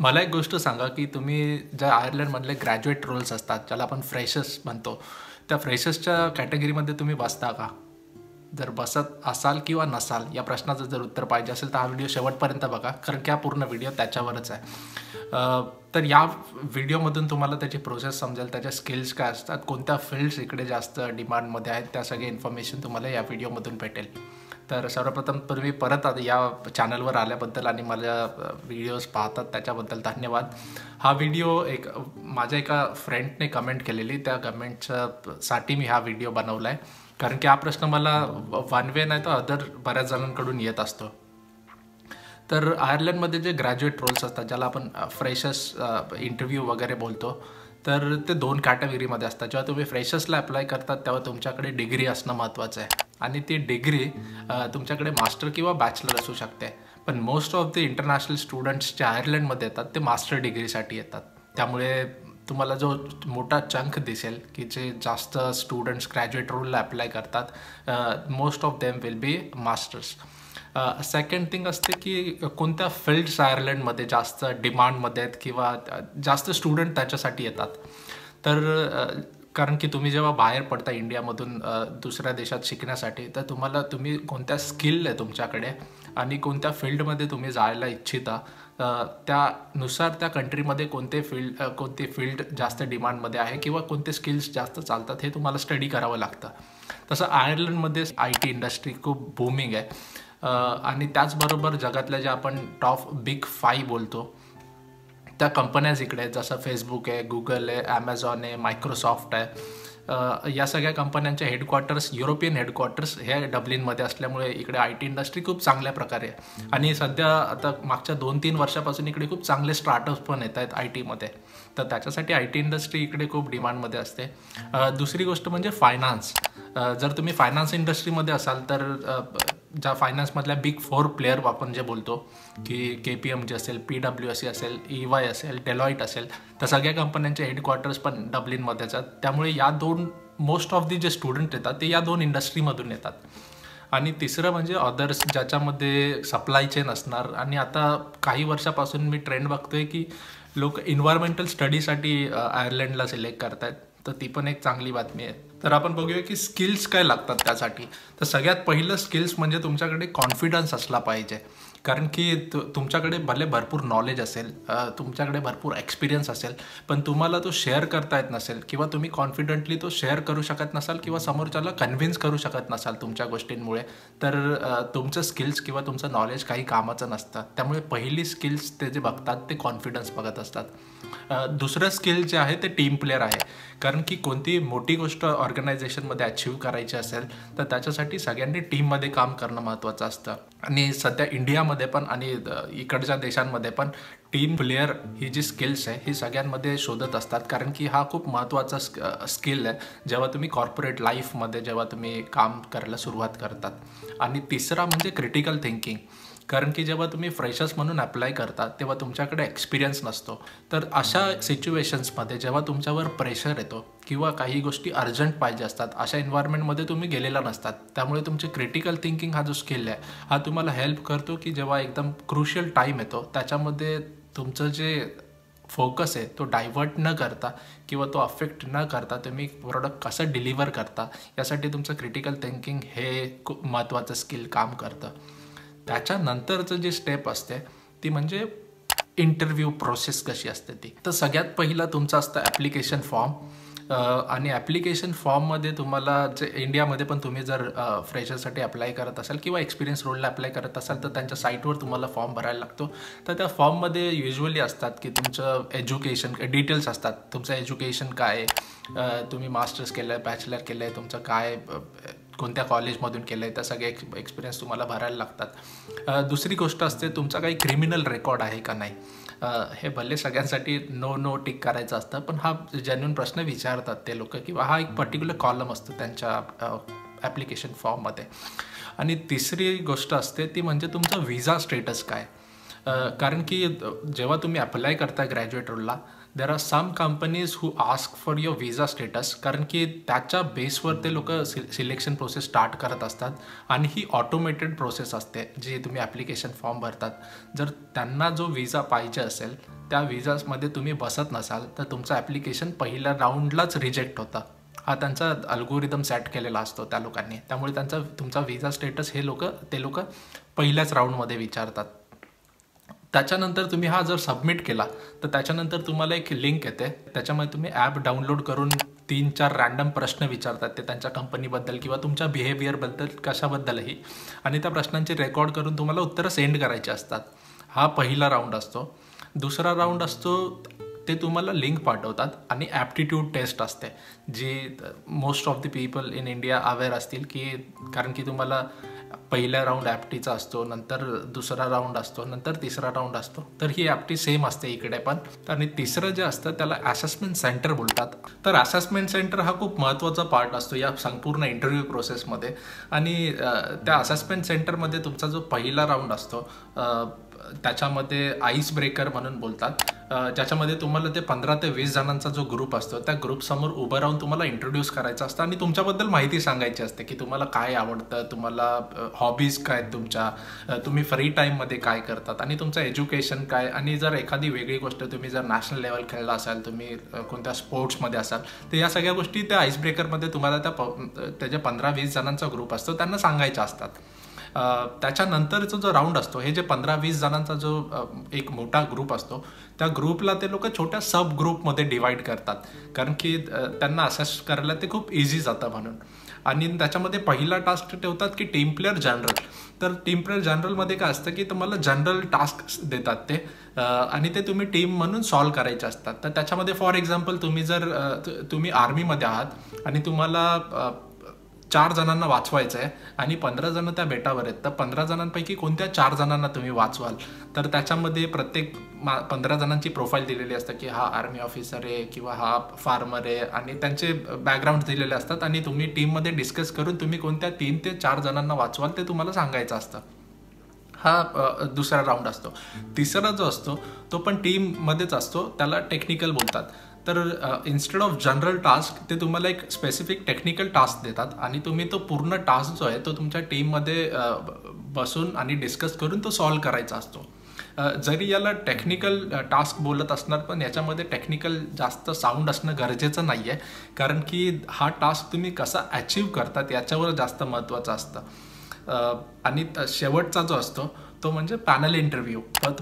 मला एक गोष्ट सांगा की तुम्ही ज्या आयर्लंडमधले ग्रॅज्युएट रोल्स असतात ज्याला आपण फ्रेशर्स म्हणतो त्या फ्रेशर्सच्या कॅटेगरीमध्ये तुम्ही बसता का? जर बसत असाल किंवा नसाल या प्रश्नाचं जर उत्तर पाहिजे असेल तर हा व्हिडिओ शेवटपर्यंत बघा कारण की हा पूर्ण व्हिडिओ त्याच्यावरच आहे. तर या व्हिडिओमधून तुम्हाला त्याची प्रोसेस समजेल त्याच्या स्किल्स काय असतात कोणत्या फील्ड्स इकडे जास्त डिमांडमध्ये आहेत त्या सगळ्या इन्फॉर्मेशन तुम्हाला या व्हिडिओमधून भेटेल. तर सर्वप्रथम तुम्ही परत आता या चॅनलवर आल्याबद्दल आणि माझ्या व्हिडिओज पाहतात त्याच्याबद्दल धन्यवाद. हा व्हिडिओ एक माझ्या एका फ्रेंडने कमेंट केलेली. त्या कमेंटसाठी मी हा व्हिडिओ बनवला आहे कारण की हा प्रश्न मला वन वे नाही तर अदर बऱ्याच जणांकडून येत असतो. तर आयर्लंडमध्ये जे ग्रॅज्युएट रोल्स असतात ज्याला आपण फ्रेशर्स इंटरव्ह्यू वगैरे बोलतो तर ते दोन कॅटेगरीमध्ये असतात. जेव्हा तुम्ही फ्रेशर्सला अप्लाय करतात तेव्हा तुमच्याकडे डिग्री असणं महत्त्वाचं आहे. आणि ती डिग्री तुमच्याकडे मास्टर किंवा बॅचलर असू शकते. पण most of the international students जे आयर्लंडमध्ये येतात ते मास्टर डिग्रीसाठी येतात. त्यामुळे तुम्हाला जो मोठा चंक दिसेल की जे जास्त स्टुडंट्स ग्रॅज्युएट रोलला अप्लाय करतात most of them will be masters second thing असते की कोणत्या फील्ड्स आयर्लंडमध्ये जास्त डिमांडमध्ये आहेत किंवा जास्त स्टुडंट त्याच्यासाठी येतात. तर कारण की तुम्ही जेव्हा बाहेर पडता इंडियामधून दुसऱ्या देशात शिकण्यासाठी तर तुम्हाला तुम्ही कोणत्या स्किल आहे तुमच्याकडे आणि कोणत्या फील्डमध्ये तुम्ही जायला इच्छिता? त्यानुसार त्या कंट्रीमध्ये कोणते फील्ड कोणते फील्ड जास्त डिमांडमध्ये आहे किंवा कोणते स्किल्स जास्त चालतात हे तुम्हाला स्टडी करावं लागतं. तसं आयर्लंडमध्ये आय टी इंडस्ट्री खूप बूमिंग आहे. आणि त्याचबरोबर जगातल्या ज्या आपण टॉप बिग फाय बोलतो त्या कंपन्याज इकडे आहेत जसं फेसबुक आहे गुगल आहे ॲमेझॉन आहे मायक्रोसॉफ्ट आहे. या सगळ्या कंपन्यांचे हेडक्वार्टर्स युरोपियन हेडक्वार्टर्स हे डब्लिनमध्ये असल्यामुळे इकडे आय टी इंडस्ट्री खूप चांगल्या प्रकारे आहे. आणि सध्या आता मागच्या दोन तीन वर्षापासून इकडे खूप चांगले स्टार्टअप्स पण येत आहेत आय टीमध्ये तर त्याच्यासाठी आय टी इंडस्ट्री इकडे खूप डिमांडमध्ये असते. दुसरी गोष्ट म्हणजे फायनान्स जर तुम्ही फायनान्स इंडस्ट्रीमध्ये असाल तर ज्या फायनान्समधल्या बिग फोर प्लेअर आपण जे बोलतो की के पी एम जे असेल पी डब्ल्यू एस सी असेल ई वाय असेल डेलॉईट असेल तर सगळ्या कंपन्यांचे हेडक्वार्टर्स पण डब्लिनमध्येच आहेत. त्यामुळे या दोन मोस्ट ऑफ दी जे स्टुडंट येतात ते या दोन इंडस्ट्रीमधून येतात. आणि तिसरं म्हणजे अदर्स ज्याच्यामध्ये सप्लाय चेन असणार. आणि आता काही वर्षापासून मी ट्रेंड बघतोय की लोक इन्व्हायरमेंटल स्टडीसाठी आयर्लंडला सिलेक्ट करतायत. तर ती पण एक चांगली बातमी आहे. तर आपण बघूया की स्किल्स काय लागतात त्यासाठी. तर सगळ्यात पहिलं स्किल्स म्हणजे तुमच्याकडे कॉन्फिडन्स असला पाहिजे. कारण की तु तुमच्याकडे भले भरपूर नॉलेज असेल तुमच्याकडे भरपूर एक्सपिरियन्स असेल पण तुम्हाला तो शेअर करता येत नसेल किंवा तुम्ही कॉन्फिडंटली तो शेअर करू शकत नसाल किंवा समोरच्याला कन्व्हिन्स करू शकत नसाल तुमच्या गोष्टींमुळे तर तुमचं स्किल्स किंवा तुमचं नॉलेज काही कामाचं नसतं. त्यामुळे पहिली स्किल्स ते जे बघतात ते कॉन्फिडन्स बघत असतात. दुसरं स्किल जे आहे ते टीम प्लेअर आहे. कारण की कोणती मोठी गोष्ट ऑर्गनायझेशनमध्ये अचीव्ह करायची असेल तर त्याच्यासाठी सगळ्यांनी टीममध्ये काम करणं महत्त्वाचं असतं. आणि सध्या इंडियामध्ये पण आणि इकडच्या देशांमध्ये पण टीम प्लेअर ही जी स्किल्स आहे ही सगळ्यांमध्ये शोधत असतात. कारण की हा खूप महत्त्वाचा स्किल आहे. जेव्हा तुम्ही कॉर्पोरेट लाईफमध्ये जेव्हा तुम्ही काम करायला सुरुवात करतात. आणि तिसरा म्हणजे क्रिटिकल थिंकिंग कारण की जेव्हा तुम्ही फ्रेशर्स म्हणून अप्लाय करता तेव्हा तुमच्याकडे एक्सपिरियन्स नसतो. तर अशा सिच्युएशन्समध्ये जेव्हा तुमच्यावर प्रेशर येतो किंवा काही गोष्टी अर्जंट पाहिजे असतात अशा एन्व्हायरमेंटमध्ये तुम्ही गेलेला नसतात. त्यामुळे तुमचे क्रिटिकल थिंकिंग हा जो स्किल आहे हा तुम्हाला हेल्प करतो की जेव्हा एकदम क्रुशियल टाईम येतो त्याच्यामध्ये तुमचं जे फोकस आहे तो डायव्हर्ट न करता किंवा तो अफेक्ट न करता तुम्ही प्रोडक्ट कसं डिलिव्हर करता यासाठी तुमचं क्रिटिकल थिंकिंग हे खूप महत्त्वाचं स्किल काम करतं. त्याच्यानंतरचं जे स्टेप असते ती म्हणजे इंटरव्ह्यू प्रोसेस कशी असते ती. तर सगळ्यात पहिलं तुमचं असतं ॲप्लिकेशन फॉर्म आणि ॲप्लिकेशन फॉर्ममध्ये तुम्हाला जे इंडियामध्ये पण तुम्ही जर फ्रेशरसाठी अप्लाय करत असाल किंवा एक्सपिरियन्स रोलला अप्लाय करत असाल तर त्यांच्या साईटवर तुम्हाला फॉर्म भरायला लागतो. तर त्या फॉर्ममध्ये युजली असतात की तुमचं एज्युकेशन डिटेल्स असतात. तुमचं एज्युकेशन काय आहे? तुम्ही मास्टर्स केलं आहे बॅचलर केलं आहे तुमचं काय कोणत्या कॉलेजमधून केलं आहे त्या सगळे एक्स एक्सपिरियन्स तुम्हाला भरायला लागतात. दुसरी गोष्ट असते तुमचा काही क्रिमिनल रेकॉर्ड आहे का नाही? हे भले सगळ्यांसाठी नो नो टिक करायचं असतं पण हा जेन्युन प्रश्न विचारतात ते लोक किंवा हा एक पर्टिक्युलर कॉलम असतो त्यांच्या ॲप्लिकेशन फॉर्ममध्ये आणि तिसरी गोष्ट असते ती म्हणजे तुमचा विजा स्टेटस काय? कारण की जेव्हा तुम्ही अप्लाय करता graduate रोलला there are some companies who ask for your visa status कारण की त्याच्या बेसवर ते लोक सि सिलेक्शन प्रोसेस स्टार्ट करत असतात आणि ही ऑटोमेटेड प्रोसेस असते जी तुम्ही ॲप्लिकेशन फॉर्म भरतात. जर त्यांना जो विजा पाहिजे असेल त्या विजामध्ये तुम्ही बसत नसाल तर तुमचं ॲप्लिकेशन पहिल्या राऊंडलाच रिजेक्ट होतं. हा त्यांचा अल्गोरिदम सेट केलेला असतो त्या लोकांनी. त्यामुळे त्यांचा तुमचा विजा स्टेटस हे लोक ते लोक पहिल्याच राऊंडमध्ये विचारतात. त्याच्यानंतर तुम्ही हा जर सबमिट केला तर त्याच्यानंतर तुम्हाला एक लिंक येते. त्याच्यामध्ये तुम्ही ॲप डाउनलोड करून तीन चार रँडम प्रश्न विचारतात ते त्यांच्या कंपनीबद्दल किंवा तुमच्या बिहेवियरबद्दल कशाबद्दलही. आणि त्या प्रश्नांची रेकॉर्ड करून तुम्हाला उत्तरं सेंड करायची असतात. हा पहिला राऊंड असतो. दुसरा राऊंड असतो ते तुम्हाला लिंक पाठवतात आणि ॲप्टिट्यूड टेस्ट असते. जी most of the people in India aware असतील की कारण की तुम्हाला पहिला राऊंड ॲप्टीचा असतो नंतर दुसरा राऊंड असतो नंतर तिसरा राऊंड असतो. तर ही ॲप्टी सेम असते इकडे पण. आणि तिसरं जे असतं त्याला असेसमेंट सेंटर बोलतात. तर असेसमेंट सेंटर हा खूप महत्त्वाचा पार्ट असतो या संपूर्ण इंटरव्ह्यू प्रोसेसमध्ये आणि त्या असेसमेंट सेंटरमध्ये तुमचा जो पहिला राऊंड असतो त्याच्यामध्ये आईस ब्रेकर म्हणून बोलतात. ज्याच्यामध्ये तुम्हाला ते पंधरा ते वीस जणांचा जो ग्रुप असतो त्या ग्रुपसमोर उभं राहून तुम्हाला इंट्रोड्यूस करायचं असतं आणि तुमच्याबद्दल माहिती सांगायची असते की तुम्हाला काय आवडतं तुम्हाला हॉबीज काय तुमच्या तुम्ही फ्री टाईममध्ये काय करतात आणि तुमचं एज्युकेशन काय? आणि जर एखादी वेगळी गोष्ट तुम्ही जर नॅशनल लेवल खेळला असाल तुम्ही कोणत्या स्पोर्ट्समध्ये असाल तर या सगळ्या गोष्टी त्या आईस ब्रेकरमध्ये तुम्हाला त्या त्याच्या पंधरा वीस जणांचा ग्रुप असतो त्यांना सांगायच्या असतात. त्याच्यानंतरचा जो राऊंड असतो हे जे पंधरा वीस जणांचा जो एक मोठा ग्रुप असतो त्या ग्रुपला ते लोक छोट्या सब ग्रुपमध्ये डिवाईड करतात. कारण की त्यांना असेस करायला ते खूप इझी जातं म्हणून. आणि त्याच्यामध्ये पहिला टास्क ठेवतात की टीम प्लेअर जनरल तर टीम प्लेअर जनरलमध्ये काय असतं की तुम्हाला जनरल टास्क देतात ते. आणि ते तुम्ही टीम म्हणून सॉल्व करायचे असतात. तर त्याच्यामध्ये फॉर एक्झाम्पल तुम्ही जर तुम्ही आर्मीमध्ये आहात आणि तुम्हाला चार जणांना वाचवायचं आहे आणि पंधरा जण त्या बेटावर आहेत. तर पंधरा जणांपैकी कोणत्या चार जणांना तुम्ही वाचवाल? तर त्याच्यामध्ये प्रत्येक मा पंधरा जणांची प्रोफाईल दिलेली असते की हा आर्मी ऑफिसर आहे किंवा हा फार्मर आहे आणि त्यांचे बॅकग्राऊंड दिलेले असतात आणि तुम्ही टीममध्ये डिस्कस करून तुम्ही कोणत्या तीन ते चार जणांना वाचवाल ते तुम्हाला सांगायचं असतं. हा दुसरा राऊंड असतो. तिसरा जो असतो तो पण टीममध्येच असतो. त्याला टेक्निकल बोलतात. तर इन्स्टेड ऑफ जनरल टास्क ते तुम्हाला एक स्पेसिफिक टेक्निकल टास्क देतात आणि तुम्ही तो पूर्ण टास्क जो आहे तो तुमच्या टीममध्ये बसून आणि डिस्कस करून तो सॉल्व करायचा असतो. जरी याला टेक्निकल टास्क बोलत असणार पण याच्यामध्ये टेक्निकल जास्त साऊंड असणं गरजेचं नाही आहे कारण की हा टास्क तुम्ही कसा अचीव करतात याच्यावर जास्त महत्त्वाचं असतं. आणि शेवटचा जो असतो तो म्हणजे पॅनल इंटरव्ह्यू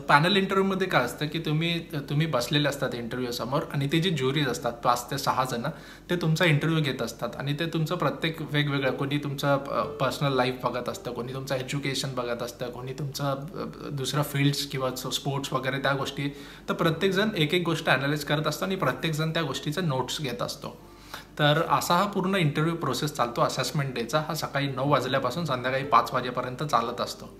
पॅनल इंटरव्ह्यूमध्ये काय असतं की तुम्ही तुम्ही बसलेले असतात इंटरव्ह्यू समोर आणि ते जे ज्युरीज असतात पाच ते सहा जण ते तुमचा इंटरव्ह्यू घेत असतात आणि ते तुमचं प्रत्येक वेगवेगळं कोणी तुमचं पर्सनल लाईफ बघत असतं कोणी तुमचं एज्युकेशन बघत असतं कोणी तुमचं दुसरा फील्ड्स किंवा स्पोर्ट्स वगैरे त्या गोष्टी. तर प्रत्येकजण एक एक गोष्ट अनालाइज करत असतो आणि प्रत्येकजण त्या गोष्टीचं नोट्स घेत असतो. तर असा हा पूर्ण इंटरव्ह्यू प्रोसेस चालतो असेसमेंट डेचा हा सकाळी नऊ वाजल्यापासून संध्याकाळी पाच वाजेपर्यंत चालत असतो.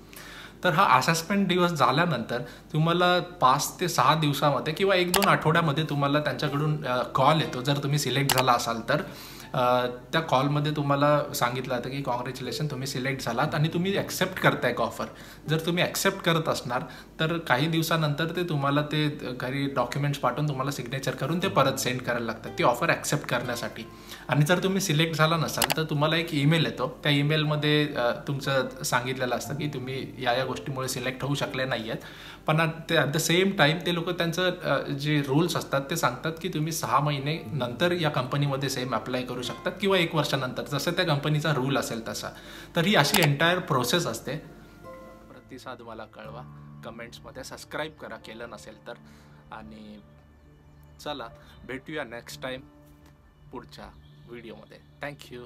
तर हा असेसमेंट दिवस झाल्यानंतर तुम्हाला पाच ते सहा दिवसामध्ये किंवा एक दोन आठवड्यामध्ये तुम्हाला त्यांच्याकडून कॉल येतो. जर तुम्ही सिलेक्ट झाला असाल तर. त्या कॉलमध्ये तुम्हाला सांगितलं जातं की कॉंग्रॅच्युलेशन तुम्ही सिलेक्ट झालात आणि तुम्ही ॲक्सेप्ट करताय एक ऑफर जर तुम्ही ॲक्सेप्ट करत असणार तर काही दिवसानंतर ते तुम्हाला ते घरी डॉक्युमेंट्स पाठवून तुम्हाला सिग्नेचर करून ते परत सेंड करायला लागतात. ती ऑफर ॲक्सेप्ट करण्यासाठी. आणि जर तुम्ही सिलेक्ट झाला नसाल तर तुम्हाला एक ईमेल येतो. त्या ईमेलमध्ये तुमचं सांगितलेलं असतं की तुम्ही या या गोष्टीमुळे सिलेक्ट होऊ शकले नाही आहेत पण ते ॲट द सेम टाईम ते लोक त्यांचं जे रूल्स असतात ते सांगतात की तुम्ही सहा महिने नंतर या कंपनीमध्ये सेम अप्लाय करू शकतात किंवा एक वर्षानंतर जसं त्या कंपनीचा रूल असेल तसा. तर ही अशी एंटायर प्रोसेस असते. प्रतिसाद मला कळवा. कमेंट्समध्ये सबस्क्राईब करा केलं नसेल तर. आणि चला भेटूया नेक्स्ट टाईम पुढच्या व्हिडिओमध्ये थँक्यू